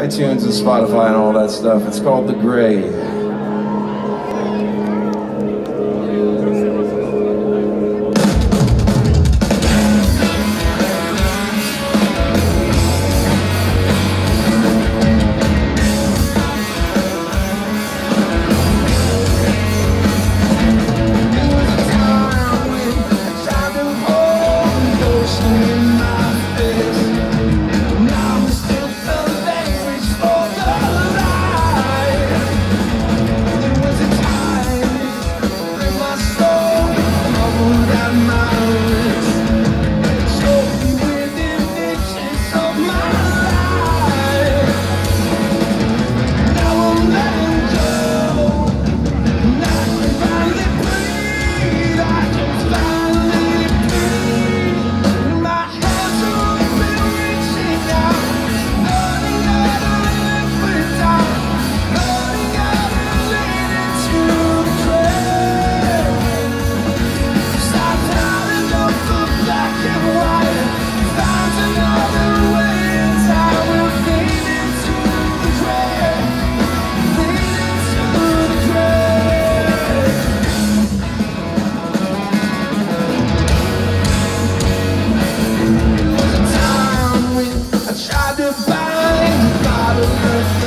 iTunes and Spotify and all that stuff. It's called The the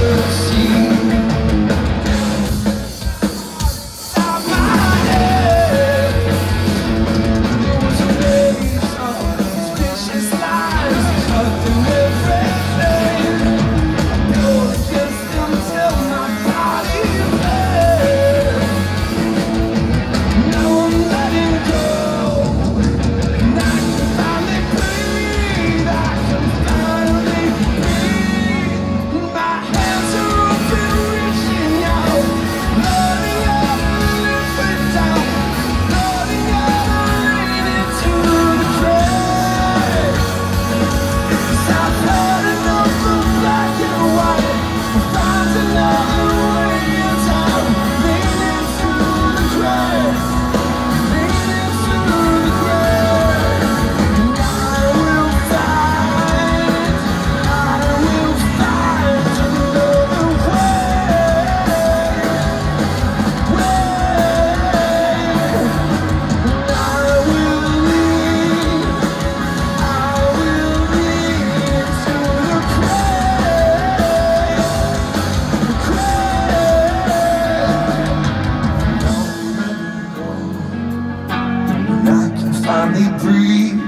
Grave.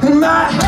Black and white